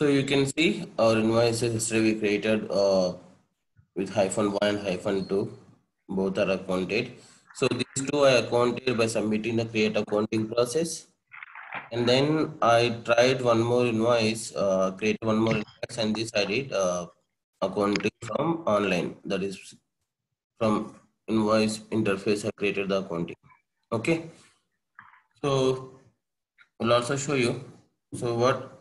So you can see our invoice history we created uh, with hyphen one and hyphen two. Both are accounted. So these two I accounted by submitting the create accounting process. And then I tried one more invoice, uh, create one more invoice, and this I did uh, accounting from online. That is from invoice interface. I created the accounting. Okay. So I'll also show you. So what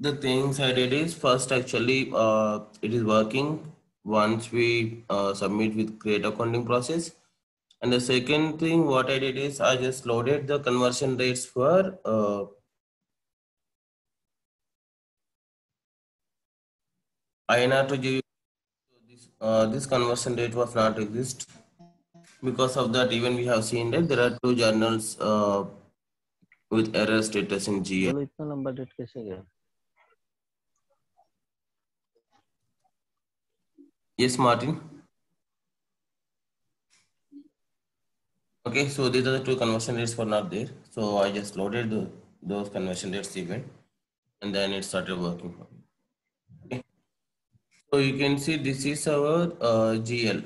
the things I did is first actually uh, it is working once we uh, submit with create accounting process. And the second thing what I did is I just loaded the conversion rates for uh, INR to GBP. This, uh, this conversion rate was not exist. Because of that, even we have seen that there are two journals uh, with error status in GL. Yes, Martin. Okay, so these are the two conversion rates were not there. So I just loaded the, those conversion rates event and then it started working for. Okay. So you can see this is our uh, GL.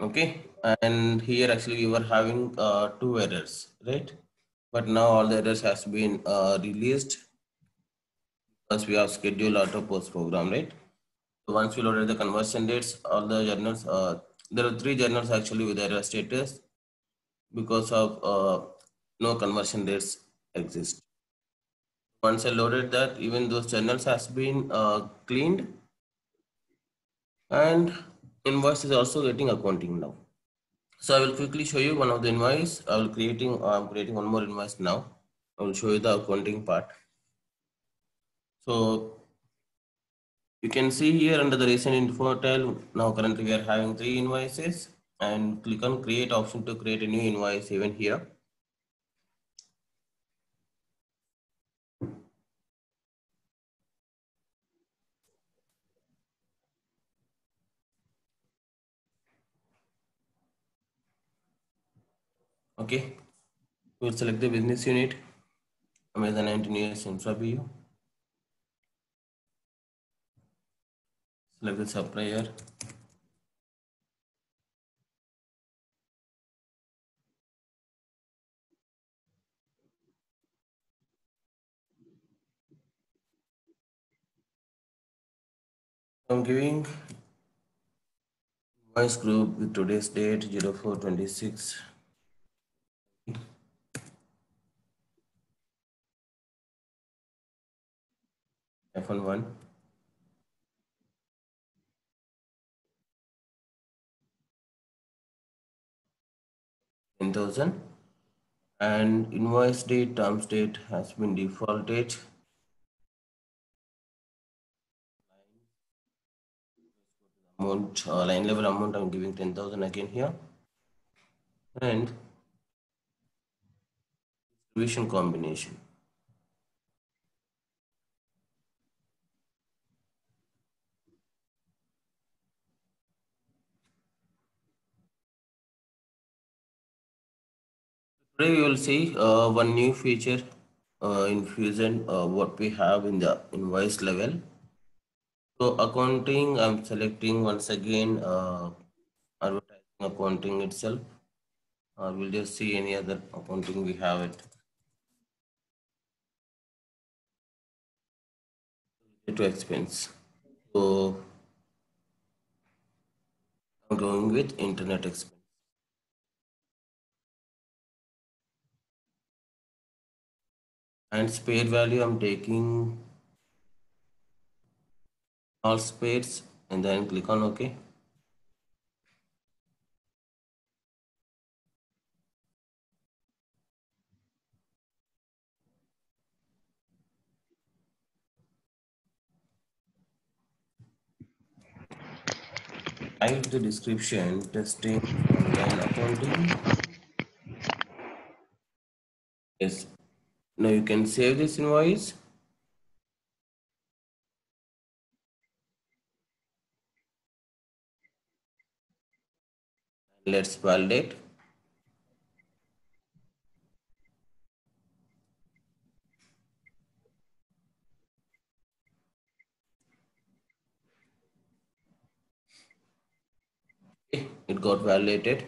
Okay. And here actually we were having uh, two errors, right? But now all the errors has been uh, released because we have scheduled auto post program, right? Once we loaded the conversion dates, all the journals, uh, there are three journals actually with error status because of uh, no conversion dates exist. Once I loaded that, even those journals has been uh, cleaned and invoice is also getting accounting now. So I will quickly show you one of the invoice. I will creating, I'm creating one more invoice now. I will show you the accounting part. So you can see here under the recent info tile, now currently we are having three invoices and click on create option to create a new invoice even here. Okay, we'll select the business unit, Amazon Engineers Infra BU. Level of prayer I'm giving voice group with today's date 0426. F1 one. 10,000 and invoice date, terms date has been defaulted. Amount, uh, line level amount, I'm giving 10,000 again here. And distribution combination. Today we will see uh, one new feature uh, in uh, what we have in the invoice level. So accounting, I'm selecting once again uh, advertising accounting itself. Or we'll just see any other accounting we have it. To expense. So I'm going with internet expense. And spare value I'm taking all spares and then click on OK. Type the description testing online accounting. Yes, now you can save this invoice. Let's validate. it got validated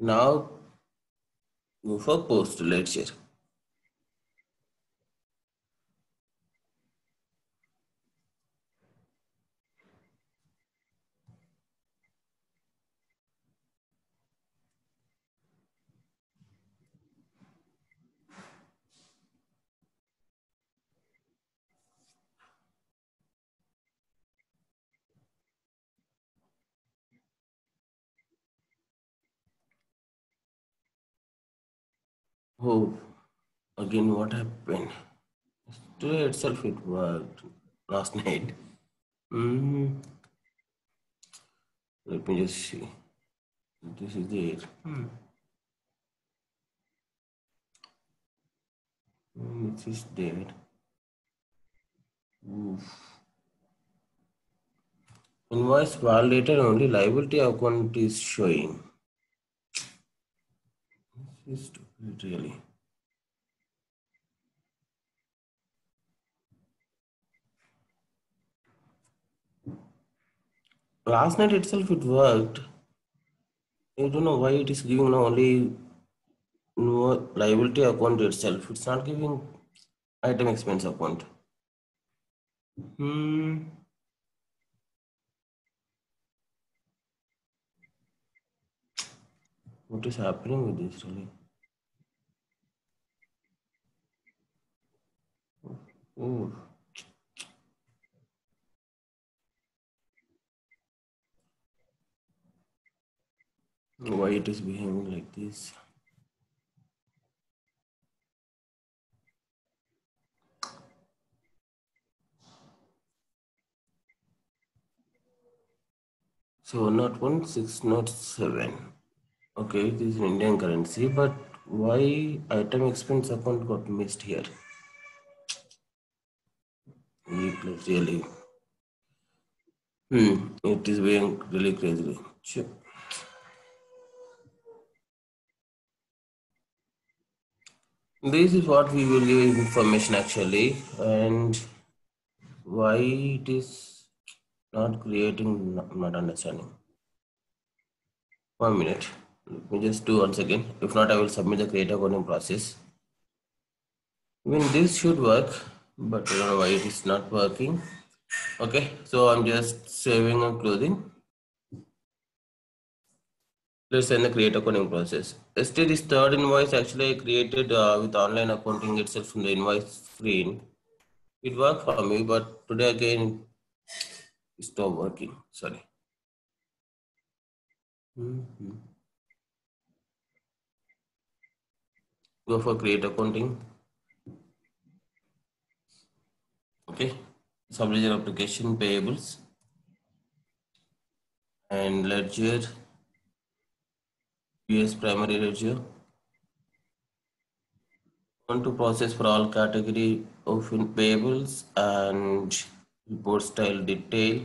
now for post ledger. Oh, again, what happened? Today itself it worked last night. Mm. Let me just see. This is there. Hmm. Mm, It is there. Oof. Invoice validated only liability account is showing. This is really. Last night itself it worked. I don't know why it is giving now only no liability account itself. It's not giving item expense account. Hmm. What is happening with this really? Oh. Why it is behaving like this? So not one six not seven. Okay, this is Indian currency, but why item expense account got missed here? Really. Hmm, it is being really crazy. Sure. This is what we will give information actually, and why it is not creating, not, not understanding. One minute. Let me just do once again. If not, I will submit the create coding process. Even this should work, but I don't know why it is not working. Okay, so I'm just saving and closing. Let's end the create accounting process. Yesterday, this third invoice actually I created uh, with online accounting itself from the invoice screen. It worked for me, but today again, it's not working. Sorry. Mhm. Go for create accounting. Okay. Subledger application payables and ledger US primary ledger. Want to process for all category of payables and report style detail.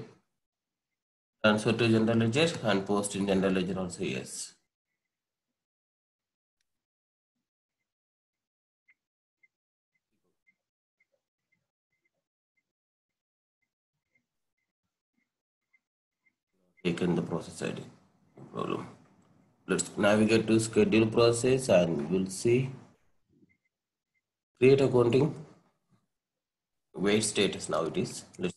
Transfer to general ledger and post in general ledger also yes. Taken the process ID. Problem. Let's navigate to schedule process and we'll see. Create accounting. Wait status now it is. Let's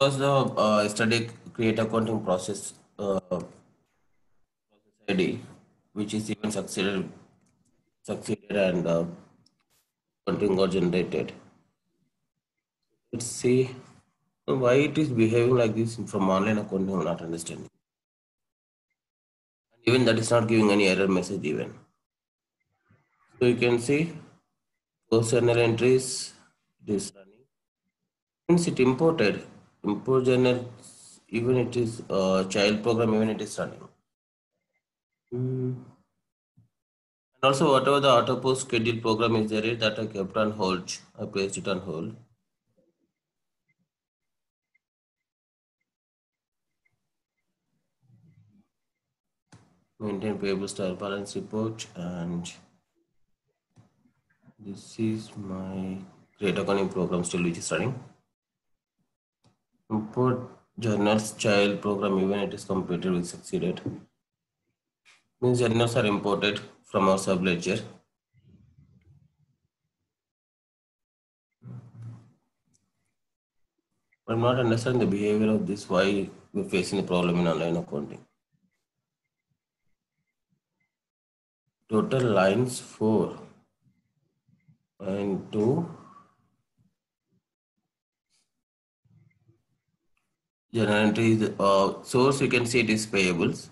was the uh, study create accounting process uh, process ID, which is even succeeded succeeded and uh, accounting got generated. Let's see why it is behaving like this from online accounting. I'm not understanding. And even that is not giving any error message even. So you can see post journal entries. It is running. Since it imported impose an even it is a child program even it is running. Mm. and also whatever the auto post schedule program is there that i kept on hold. I placed it on hold. Maintain payable style balance report and this is my create accounting program still which is running. Import journals child program even it is completed we succeeded. Means journals are imported from our sub ledger. But I'm not understanding the behavior of this, why we're facing a problem in online accounting. Total lines 4 and 2 Generally, uh, source you can see it is payables.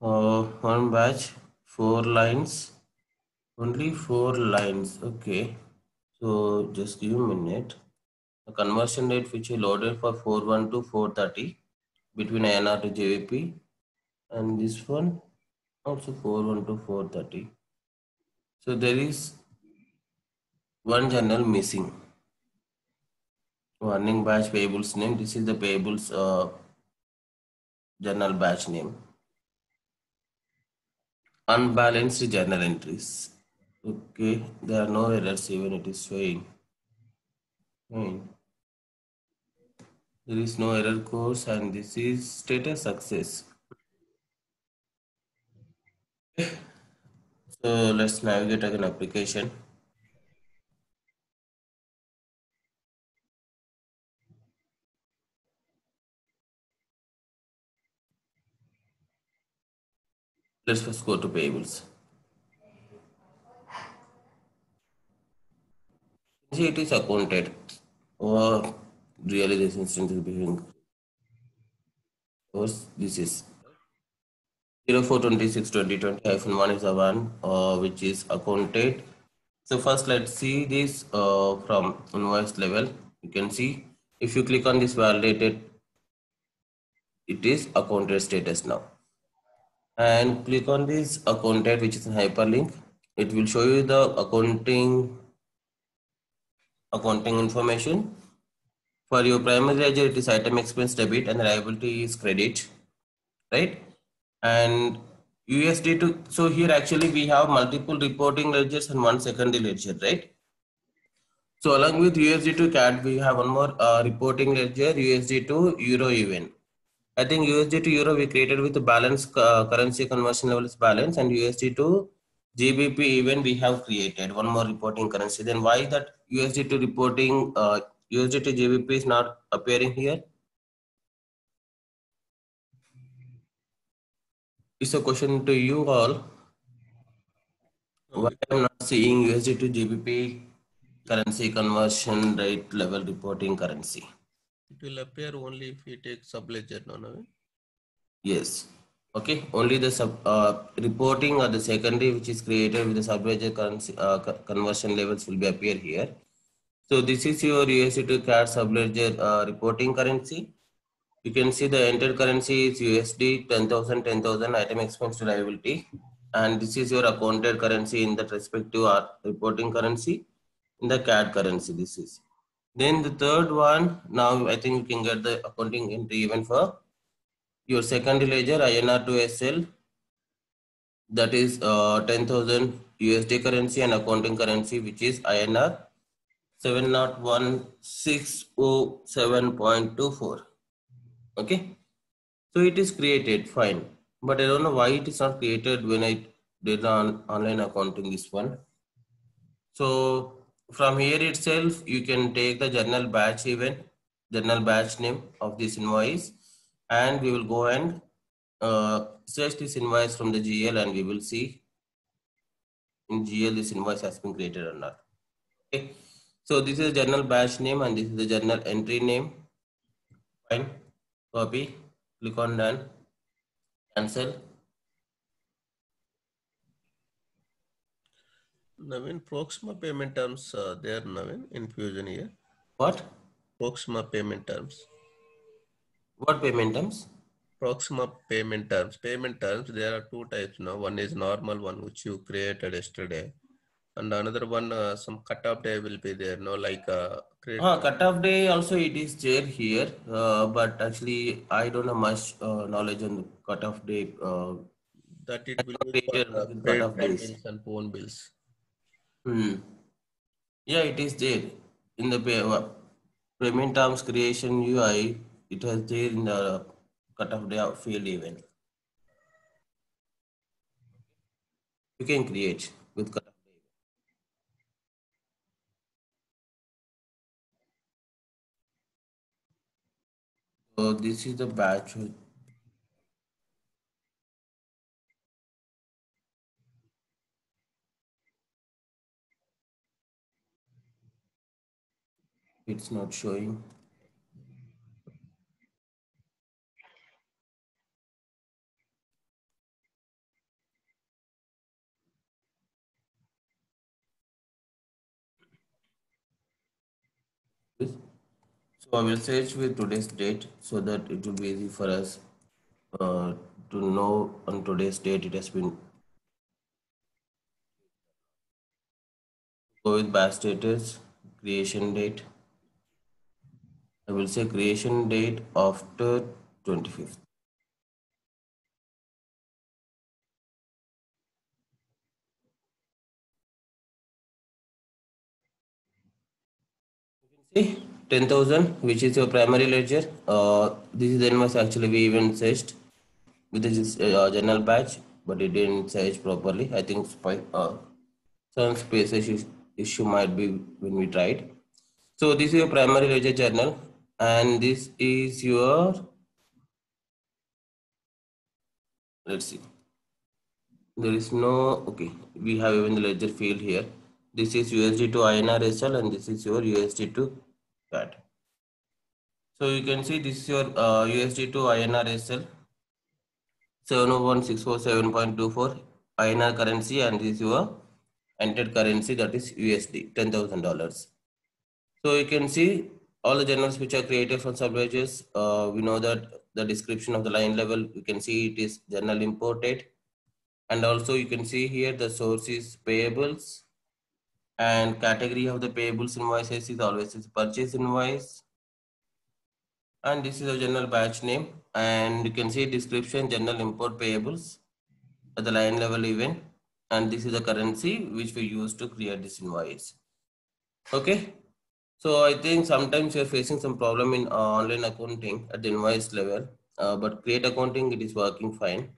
Uh, one batch, four lines, only four lines. Okay, so just give a minute. The conversion rate which is loaded for 41 to 430 between INR to GBP, and this one also 41 to 430. So there is one journal missing. Warning batch payables name. This is the payables uh, journal batch name. Unbalanced journal entries. Okay, there are no errors even it is showing. Hmm. There is no error course and this is status success. So let's navigate again application. Let's first go to payables. See, it is accounted. Or really this instance is behaving. This is 0426 2020 hyphen 1 is the one uh, which is accounted. So first let's see this uh, from invoice level. You can see if you click on this validated, it is accounted status now. And click on this accounted which is a hyperlink. It will show you the accounting accounting information. For your primary ledger, it is item expense debit and liability is credit, right? And USD to, so here actually we have multiple reporting ledgers and one secondary ledger, right? So along with USD to CAD, we have one more uh, reporting ledger, USD to Euro even. I think USD to Euro we created with the balance uh, currency conversion levels balance and USD to GBP even we have created one more reporting currency. Then why that USD to reporting uh, USD to GBP is not appearing here? It's a question to you all. Why I'm not seeing USD to GBP currency conversion rate level reporting currency? Will appear only if we take subledger, no, Navin? Yes. Okay. Only the sub uh, reporting or the secondary which is created with the subledger currency uh, conversion levels will be appear here. So this is your USD to CAD subledger uh, reporting currency. You can see the entered currency is USD 10,000, 10,000 item expense to liability. And this is your accounted currency in that respective uh, reporting currency in the CAD currency. This is. Then the third one, now I think you can get the accounting entry even for your second ledger INR to SL. That is uh, 10,000 USD currency and accounting currency, which is INR 701,607.24. Okay. So it is created, fine. But I don't know why it is not created when I did on online accounting this one. So from here itself, you can take the journal batch event, journal batch name of this invoice, and we will go and uh, search this invoice from the GL and we will see in GL this invoice has been created or not. Okay. So this is journal batch name and this is the journal entry name. Fine. Copy. Click on done. Cancel. Navin, Proxima payment terms uh, there, Navin, in Fusion here. What? Proxima payment terms. What payment terms? Proxima payment terms. Payment terms, there are two types now. One is normal one, which you created yesterday. And another one, uh, some cutoff day will be there, no, like uh, credit. Uh, cutoff day also it is there here, uh, but actually I don't have much uh, knowledge on the cutoff day uh, that it will be for uh, paid bills and phone bills. Hmm. Yeah, it is there in the pay, uh, payment terms creation UI. It has there in the cutoff day of the field event. You can create with cutoff. So this is the batch. It's not showing. So I will search with today's date so that it will be easy for us uh, to know on today's date it has been. Go with batch status, creation date. Will say creation date after 25th. See, 10,000, which is your primary ledger. Uh, this is the invoice actually we even searched with this uh, journal batch, but it didn't search properly. I think uh, some space issue, issue might be when we tried. So this is your primary ledger journal, and this is your. Let's see. There is no okay. We have even the ledger field here. This is USD to INR SL, and this is your USD to CAD. So you can see this is your uh, USD to INR SL. 701,647.24 INR currency and this is your entered currency that is USD $10,000. So you can see all the journals which are created from subledgers. Uh, we know that the description of the line level, you can see it is journal imported. And also you can see here the source is payables and category of the payables invoices is always is purchase invoice. And this is a journal batch name and you can see description general import payables at the line level event and this is the currency which we use to create this invoice okay so i think sometimes you're facing some problem in uh, online accounting at the invoice level uh, but create accounting it is working fine.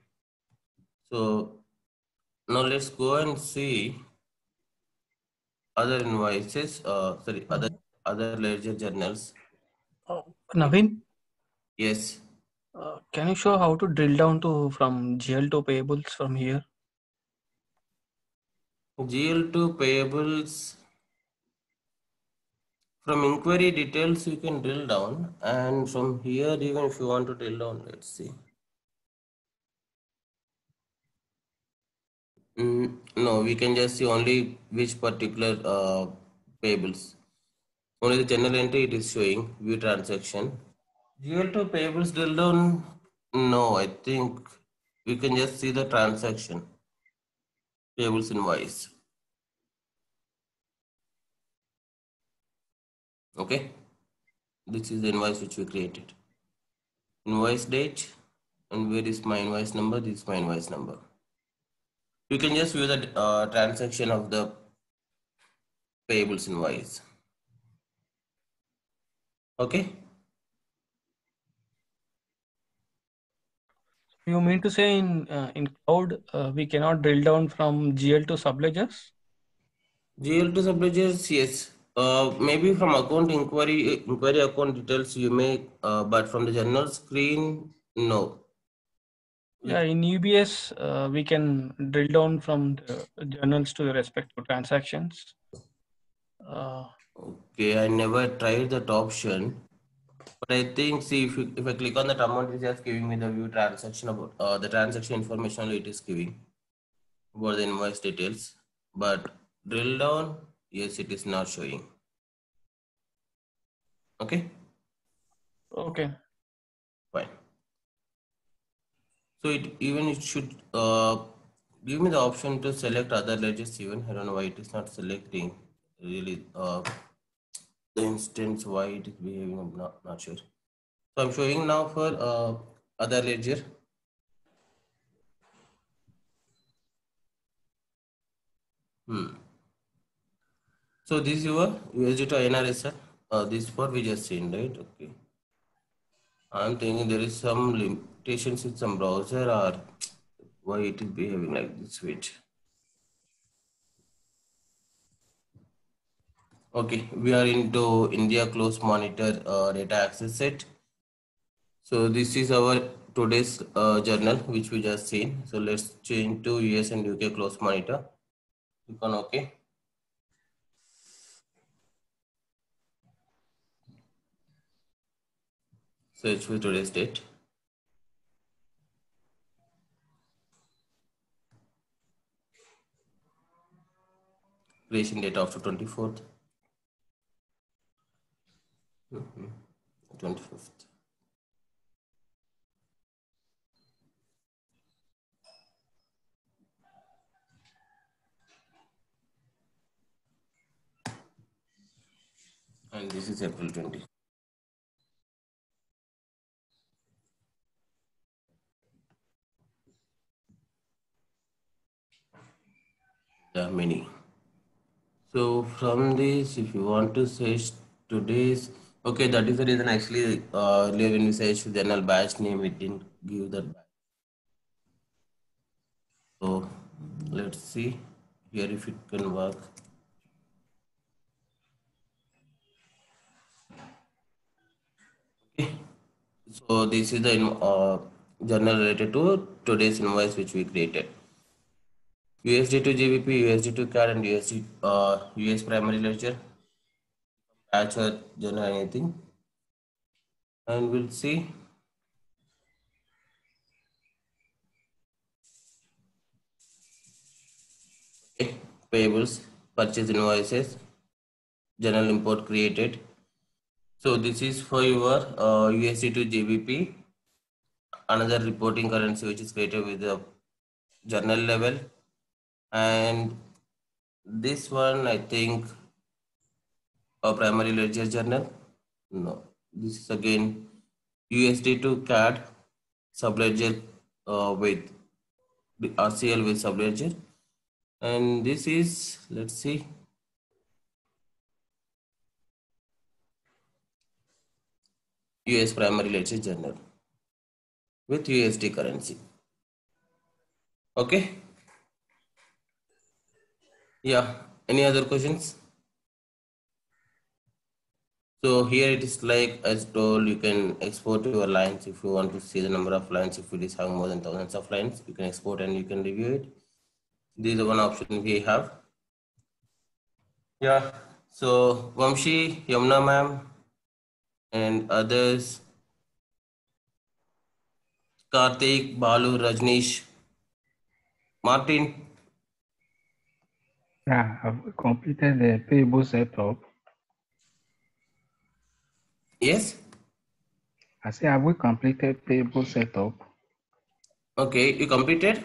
So now let's go and see other invoices uh, sorry other other ledger journals. Oh, Naveen, yes. Uh, can you show how to drill down to from GL to payables from here? GL to payables from inquiry details you can drill down and from here even if you want to drill down let's see. Mm, no we can just see only which particular uh, payables. Only the general entry it is showing view transaction. GL2 payables drill down no I think we can just see the transaction payables invoice okay? This is the invoice which we created. Invoice date and where is my invoice number? This is my invoice number. You can just view the uh, transaction of the payables invoice. Okay? You mean to say in uh, in cloud uh, we cannot drill down from GL to subledgers? GL2 subledgers, yes. Uh, maybe from account inquiry, inquiry account details you may, uh, but from the general screen, no. Yeah, in EBS uh, we can drill down from the journals to the respective transactions. Uh, Okay, I never tried that option, but I think see if you, if I click on that amount, it's just giving me the view transaction about uh, the transaction information it is giving about the invoice details, but drill down, yes, it is not showing. Okay, okay. fine. So it even it should uh, give me the option to select other ledgers even. I don't know why it is not selecting really uh, the instance why it is behaving. I'm not, not sure. So I'm showing now for uh, other ledger. Hmm. So this is your USD to INR. Uh, this part we just seen, right? Okay. I'm thinking there is some limitations in some browser or why it is behaving like this. Wait. Okay, we are into India close monitor uh, data access set. So this is our today's uh, journal which we just seen. So let's change to US and UK close monitor. Click on OK. Search for today's date. Creation date after 24th. Mhm. 25th. And this is April 20. Are many. So from this, if you want to search today's, okay, that is the reason actually uh, earlier when we searched journal batch name, it didn't give that batch. So let's see here if it can work. Okay. So this is the uh, journal related to today's invoice which we created. USD to GBP, USD to CAD, and USD uh, US primary ledger. Patch or journal anything, and we'll see. Okay, payables, purchase invoices, journal import created. So this is for your uh, USD to GBP. Another reporting currency which is created with the journal level and this one I think a primary ledger journal. No, this is again USD to CAD subledger uh, with RCL with subledger, and this is let's see. US primary ledger journal with USD currency. Okay. Yeah. Any other questions? So here it is like as told, you can export your lines if you want to see the number of lines. If it is having more than thousands of lines, you can export and you can review it. This is one option we have. Yeah. So Vamshi, Yamuna ma'am, and others, Karthik, Balu, Rajneesh, Martin. Yeah, I've completed the payable setup. Yes. I say, have we completed payable setup? Okay, you completed?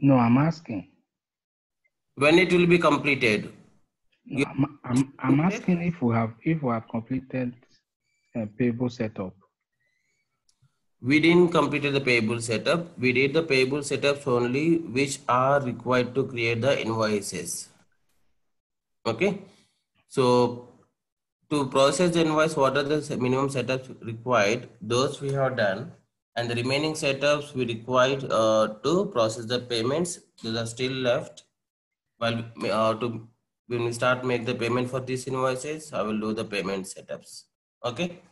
No, I'm asking. When it will be completed? No, I'm, I'm, I'm asking if we have if we have completed uh, payable setup. We didn't complete the payable setup. We did the payable setups only which are required to create the invoices. Okay. So to process the invoice, what are the minimum setups required? Those we have done. And the remaining setups we required uh, to process the payments. Those are still left. While uh, to when we start make the payment for these invoices, I will do the payment setups. Okay.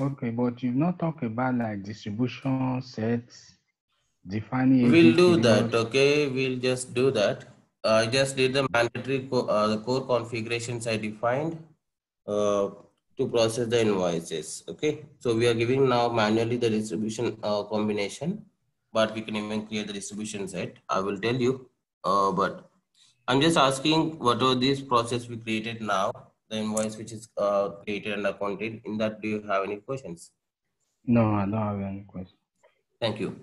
Okay, but you've not talked about like distribution sets, defining. We'll do that, okay? We'll just do that. I just did the mandatory, co- uh, the core configurations I defined uh, to process the invoices, okay? So we are giving now manually the distribution uh, combination, but we can even create the distribution set. I will tell you, uh, but I'm just asking what are these process we created now, the invoice which is uh, created and accounted. In that, do you have any questions? No, I don't have any question. Thank you.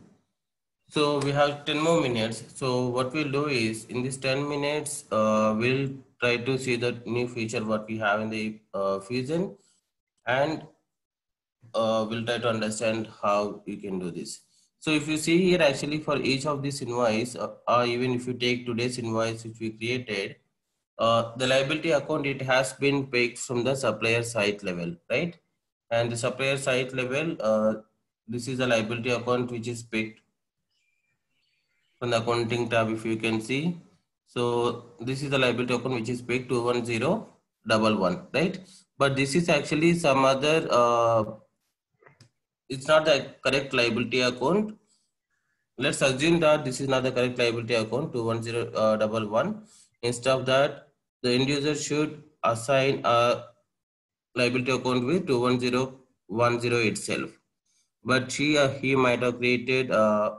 So we have 10 more minutes. So what we'll do is in this 10 minutes, uh, we'll try to see the new feature what we have in the uh, Fusion and uh, we'll try to understand how you can do this. So if you see here, actually for each of this invoice, uh, or even if you take today's invoice which we created, uh, the liability account, it has been picked from the supplier site level, right? And the supplier site level, uh, this is a liability account which is picked from the accounting tab, if you can see. So this is the liability account which is picked 21011, right? But this is actually some other, uh, it's not the correct liability account. Let's assume that this is not the correct liability account 21011. Instead of that, the end user should assign a liability account with 21010 itself. But she or he might have created, uh,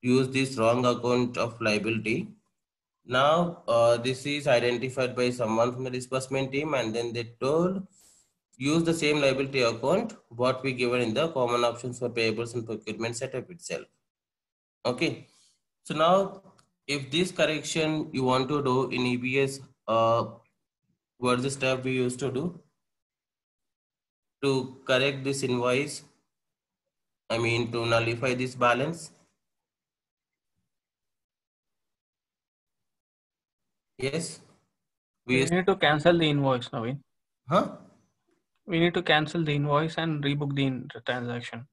use this wrong account of liability. Now, uh, this is identified by someone from the disbursement team and then they told use the same liability account what we given in the common options for payables and procurement setup itself. Okay. So now if this correction you want to do in EBS, uh, what's the step we used to do? To correct this invoice, I mean to nullify this balance. Yes. We We need to cancel the invoice, Naveen. huh? We need to cancel the invoice and rebook the transaction.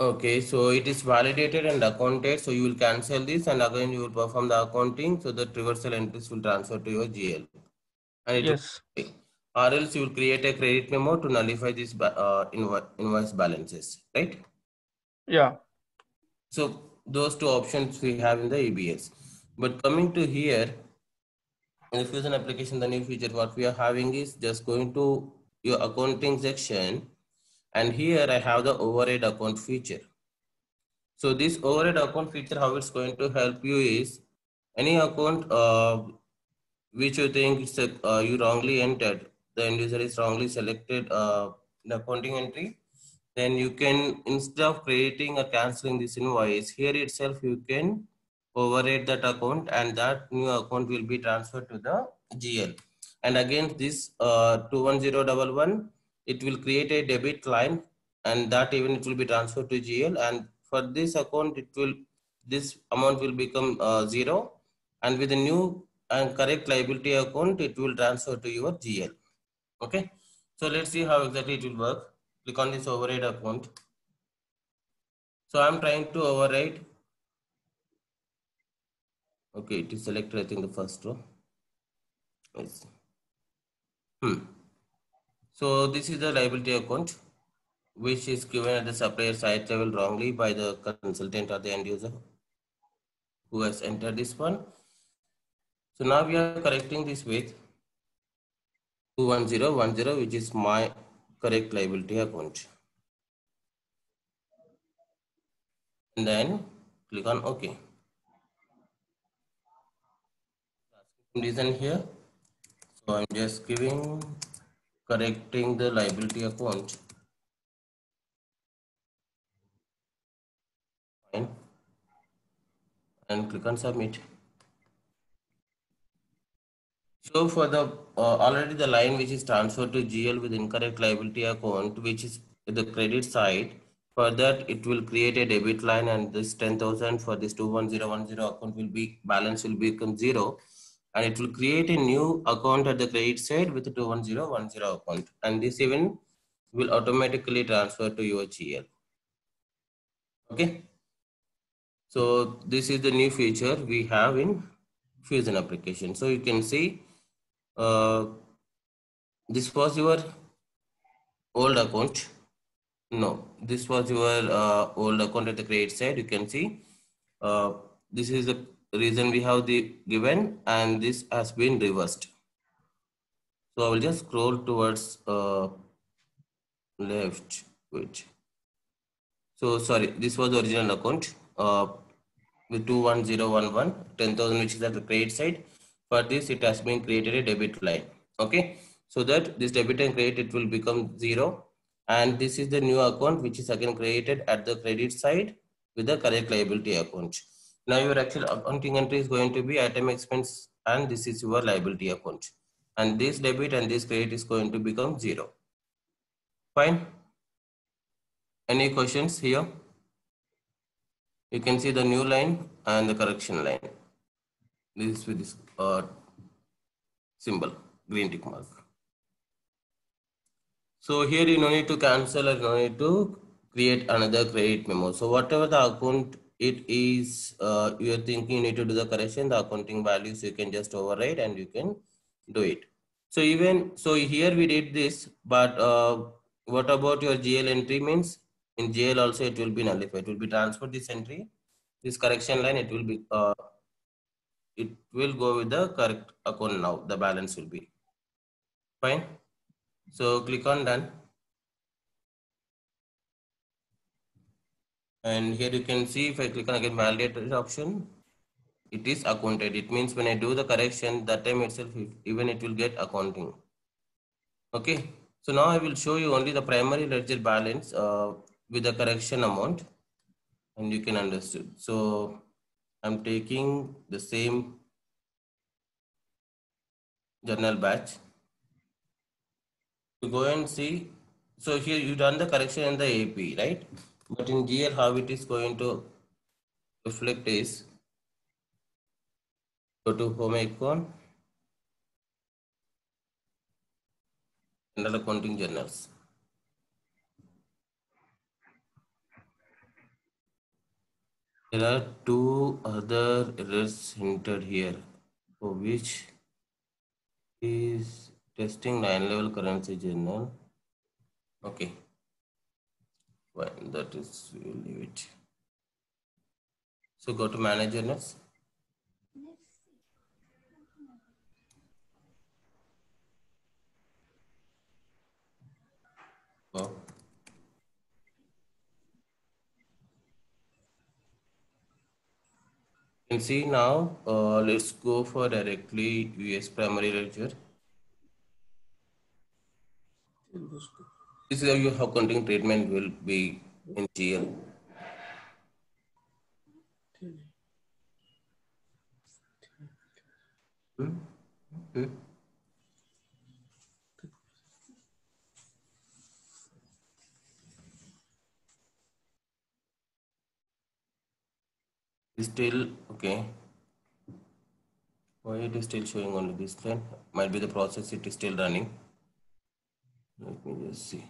Okay, so it is validated and accounted. So you will cancel this and again you will perform the accounting so that reversal entries will transfer to your GL. And will Yes. or else you will create a credit memo to nullify these uh, invo- invoice balances, right? Yeah. So those two options we have in the EBS. But coming to here, in the Fusion application, the new feature what we are having is just going to your accounting section, and here I have the override account feature. So this override account feature, how it's going to help you is any account uh, which you think uh, you wrongly entered, the end user is wrongly selected uh, the accounting entry, then you can instead of creating or canceling this invoice, here itself you can override that account and that new account will be transferred to the GL. And again, this uh, 21011, it will create a debit line and that even it will be transferred to GL. And for this account, it will, this amount will become uh, zero. And with the new and correct liability account, it will transfer to your GL. Okay. So let's see how exactly it will work. Click on this override account. So I'm trying to override Okay, it is selected, I think, the first row. Yes. Hmm. So this is the liability account, which is given at the supplier site level wrongly by the consultant or the end user who has entered this one. So now we are correcting this with 21010, which is my correct liability account. And then click on OK. reason here. So I'm just giving correcting the liability account. Fine. And click on submit. So for the uh, already the line which is transferred to GL with incorrect liability account, which is the credit side, for that it will create a debit line and this 10,000 for this 21010 account will be balance will become zero and it will create a new account at the credit side with 21010 account and this even will automatically transfer to your GL. Okay. So this is the new feature we have in Fusion application. So you can see uh, this was your old account. No, this was your uh, old account at the credit side. You can see uh, this is the reason we have the given and this has been reversed. So I will just scroll towards uh, left. Wait. So sorry, this was the original account uh, with 21011, 10,000 which is at the credit side. For this, it has been created a debit line. Okay. So that this debit and credit, it will become zero. And this is the new account which is again created at the credit side with the correct liability account. Now your actual accounting entry is going to be item expense and this is your liability account. And this debit and this credit is going to become zero. Fine. Any questions here? you can see the new line and the correction line. This is with this uh, symbol, green tick mark. So here you no need to cancel or no need to create another credit memo. So whatever the account it is, uh, you're thinking you need to do the correction, the accounting values you can just override and you can do it. So even, so here we did this, but uh, what about your GL entry means? In GL also it will be nullified. It will be transferred this entry, this correction line, it will be, uh, it will go with the correct account now. The balance will be fine. So click on done. And here you can see if I click on again validated option, it is accounted. It means when I do the correction, that time itself, even it will get accounting. Okay. So now I will show you only the primary ledger balance uh, with the correction amount and you can understand. So I'm taking the same journal batch. To go and see, so here you done the correction in the AP, right? But in GL, how it is going to reflect is go to home icon, general accounting journals. There are two other errors entered here, for which is testing nine level currency journal. Okay. Fine, that is, we will leave it. So go to manage journals. Oh. You can see now, uh, let's go for directly US primary ledger. This is how your accounting treatment will be in GL. Hmm? Hmm? Still okay. Why it is still showing only this line? Might be the process it is still running. Let me just see.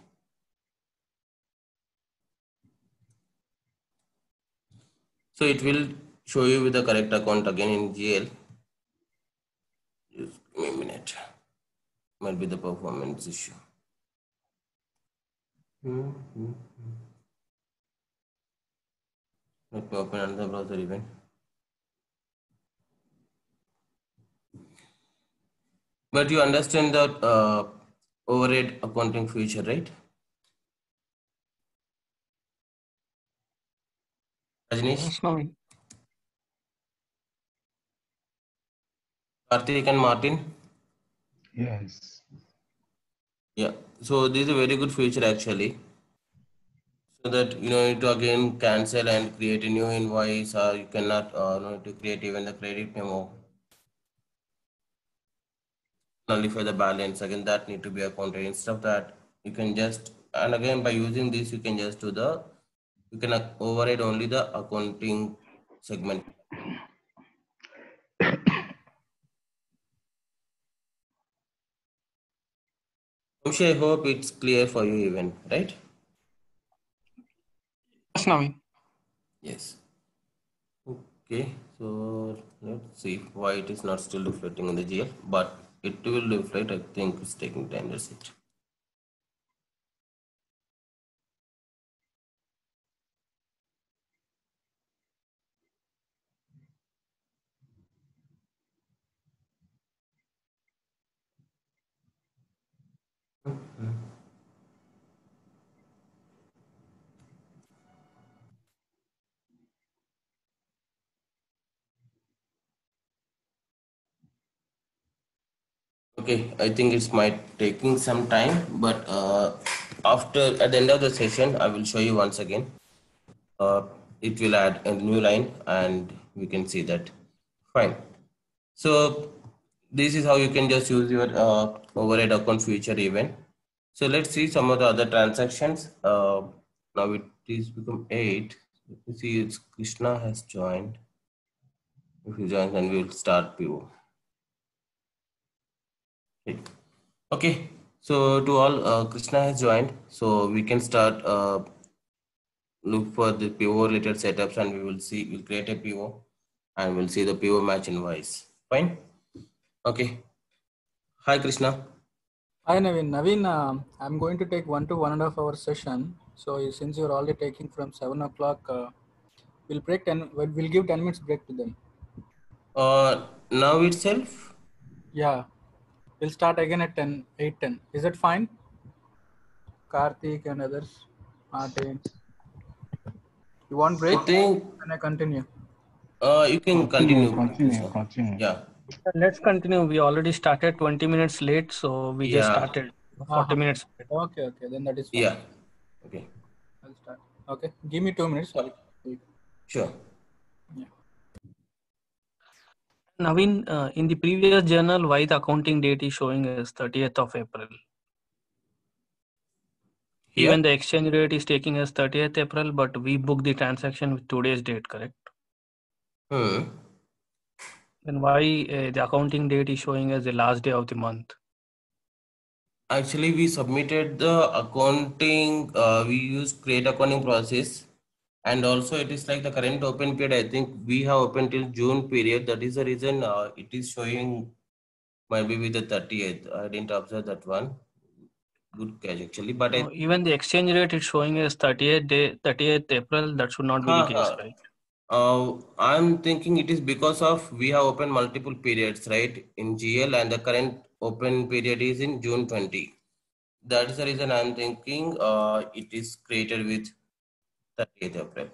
So it will show you with the correct account again in GL. Just give me a minute. Might be the performance issue. Hmm, hmm, hmm. Let me open another browser even. But you understand that uh, overhead accounting feature, right? Rajnish, Yes, Karthik and Martin. Yes. Yeah, so this is a very good feature actually. So that you know need to again cancel and create a new invoice, or you cannot uh, know to create even the credit memo. Nullify the balance again that need to be accounted. Instead of that, you can just and again by using this, you can just do the you can override only the accounting segment. Vamshi, I hope it's clear for you even, right? Yes, Naveen. Yes. Okay, so let's see why it is not still reflecting in the GL, but it will reflect. I think it's taking time. That's it. Okay, I think it's might taking some time, but uh, after at the end of the session, I will show you once again. Uh, it will add a new line, and we can see that. Fine. So this is how you can just use your uh, overhead account feature event. So let's see some of the other transactions. Uh, now it is become eight. You see, it's Krishna has joined. If he joins then we will start PO. Okay. So to all, uh, Krishna has joined. So we can start uh, look for the PO related setups and we will see, we'll create a PO and we'll see the PO match invoice. Fine. Okay. Hi, Krishna. Hi Naveen. Naveen, uh, I'm going to take one to one and a half hour session. So since you're already taking from seven o'clock, uh, we'll break ten. We'll we'll give ten minutes break to them. Uh, now itself? Yeah, we'll start again at 10, 8, 10. Is that fine? Karthik and others, Martin. You want break? I think Can I continue? uh, you can continue. Continue, Krishna. continue. Yeah. Let's continue. We already started 20 minutes late, so we just started 40 Uh-huh. minutes. Okay, okay. Then that is fine. Yeah. Okay. I'll start. Okay. Give me two minutes. Sorry. Sure. Naveen, uh, in the previous journal, why the accounting date is showing as 30th of April? Here? Even the exchange rate is taking as 30th April, but we book the transaction with today's date, correct? Hmm. Then why uh, the accounting date is showing as the last day of the month? Actually, we submitted the accounting, uh, we use create accounting process. And also it is like the current open period, I think we have open till June period. That is the reason uh, it is showing might be with the 30th. I didn't observe that one. Good catch actually, but I No, even the exchange rate is showing as 30th day, 30th April. That should not be the Huh, case, right? Uh, I'm thinking it is because of we have opened multiple periods, right, in GL, and the current open period is in June 20. That is the reason I'm thinking uh, it is created with 30th April.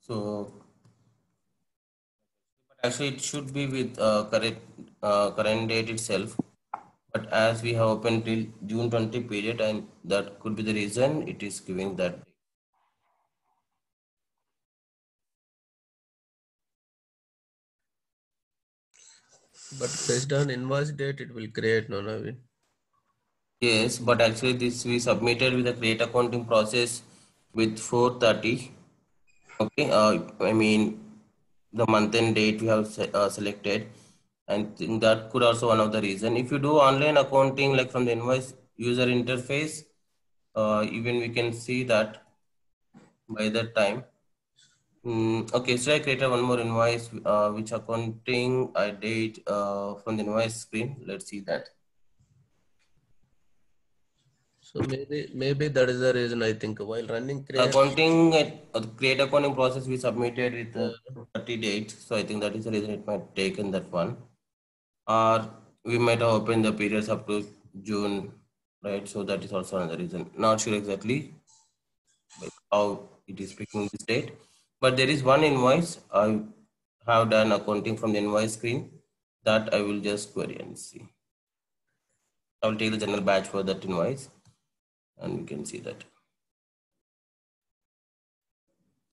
So, but actually, it should be with uh, current uh, current date itself. But as we have opened till June 20 period, and that could be the reason it is giving that. But based on invoice date, it will create no Naveen. Yes, but actually this we submitted with the create accounting process with 430. Okay, uh, I mean the month and date we have se- uh, selected, and that could also one of the reason. If you do online accounting like from the invoice user interface, uh, even we can see that by that time. Mm, okay, so I created one more invoice, uh, which accounting I did uh, from the invoice screen. Let's see that. So maybe maybe that is the reason I think while running create Accounting, uh, create accounting process we submitted with uh, 30 dates. So I think that is the reason it might take in that one. Or we might have opened the periods up to June, right? So that is also another reason. Not sure exactly how it is picking this date. But there is one invoice I have done accounting from the invoice screen that I will just query and see. I will take the journal batch for that invoice and you can see that.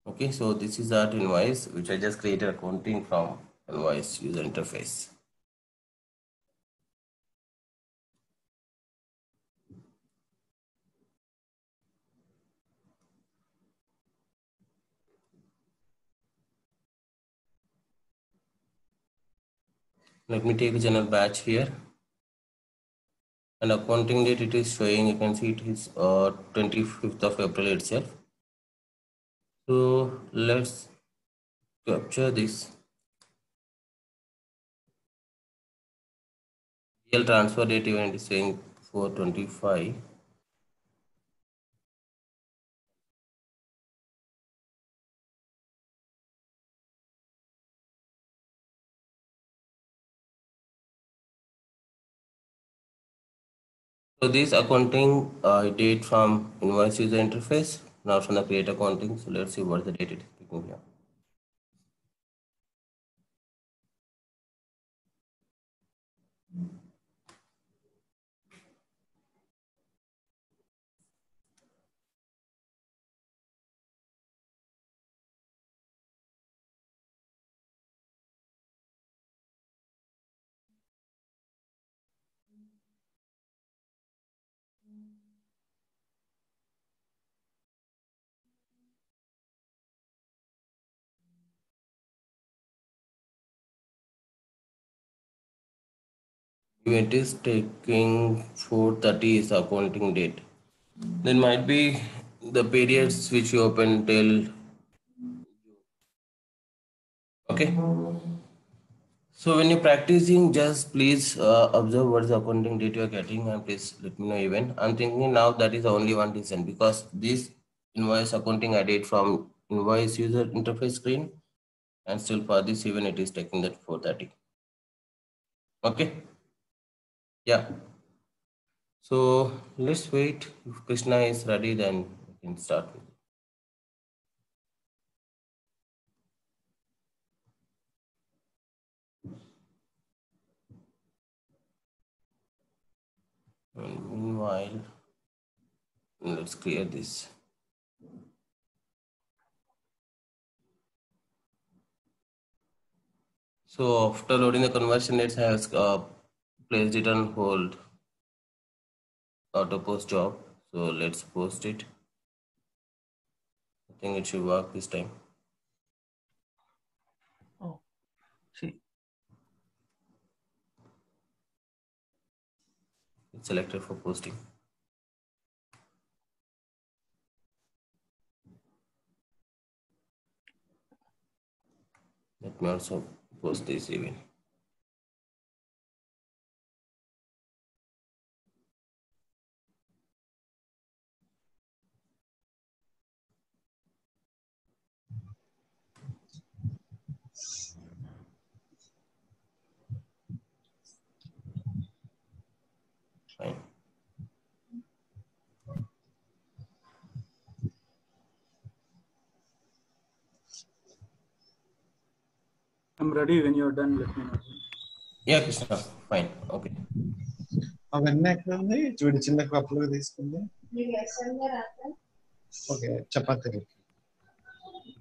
Okay, so this is that invoice which I just created accounting from invoice user interface. Let me take a journal batch here. And accounting date it is showing, you can see it is uh, 25th of April itself. So let's capture this. Real transfer date event is saying 425. So this accounting uh, date from invoice user interface, not from the create accounting. So let's see what the date is picking here. Event is taking 430 is accounting date. Then might be the periods which you open till okay. So when you're practicing just please uh, observe what is the accounting date you're getting and please let me know even. I'm thinking now that is only one reason because this invoice accounting i did from invoice user interface screen and still for this even it is taking that 430 okay yeah so let's wait if krishna is ready then we can start. And meanwhile, let's clear this. So after loading the conversion, it has uh, placed it on hold. Auto post job. So let's post it. I think it should work this time. Oh, see, It's selected for posting. Let me also post this even. I'm ready. When you're done, let me know. Yeah, Krishna. Fine. Okay. అవన్నీ ఎక్కడ ఉంది చూడు చిన్న కప్పులు తీసుకుంది okay chapati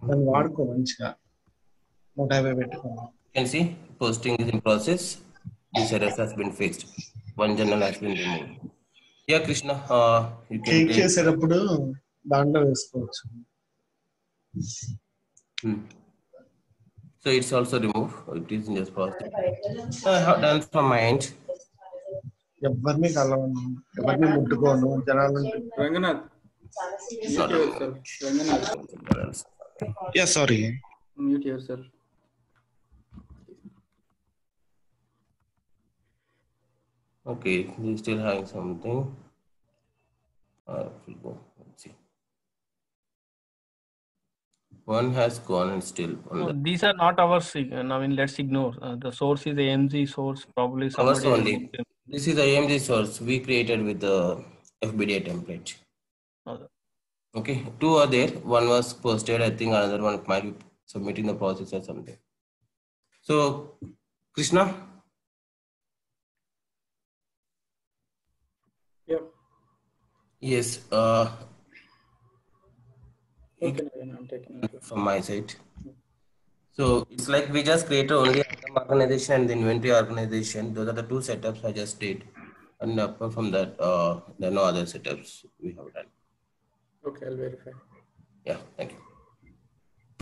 దాన్ని వాడుకో మంచిగా నూట యాభై పెట్టుకున్నాం C posting in process this errors has been fixed one general has been removed yeah Krishna cake చేసేటప్పుడు దాంట్లో వేసుకోవచ్చు So it's also removed. It is in this process. I have done from my end. ఎవరిని కలవను ఎవరిని ముట్టుకోను జనాలను Ranganath, Not mute yourself. Ranganath, What else? Yeah sorry mute yourself. Okay, we still having something. Uh, we'll go. One has gone and still one. no, these are not ours. I mean, let's ignore. Uh, the source is AMG source, probably Ours only. This is the AMG source we created with the FBDI template. Okay. Okay, two are there. One was posted. I think another one might be submitting the process or something. So, Krishna, Yep. yes, uh, Okay, I'm taking it. from my side. So it's like we just created only item organization and the inventory organization. Those are the two setups I just did. And apart from that, uh, there are no other setups we have done. Okay, I'll verify. Yeah, thank you.